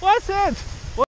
What's it?